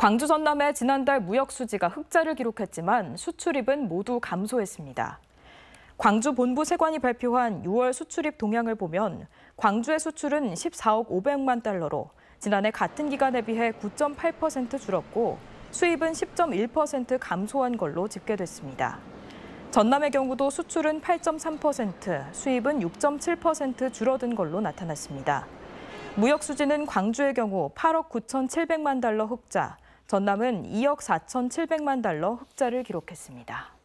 광주 전남의 지난달 무역 수지가 흑자를 기록했지만 수출입은 모두 감소했습니다. 광주 본부 세관이 발표한 6월 수출입 동향을 보면 광주의 수출은 14억 500만 달러로 지난해 같은 기간에 비해 9.8% 줄었고 수입은 10.1% 감소한 걸로 집계됐습니다. 전남의 경우도 수출은 8.3%, 수입은 6.7% 줄어든 걸로 나타났습니다. 무역 수지는 광주의 경우 8억 9,700만 달러 흑자, 전남은 2억 4,700만 달러 흑자를 기록했습니다.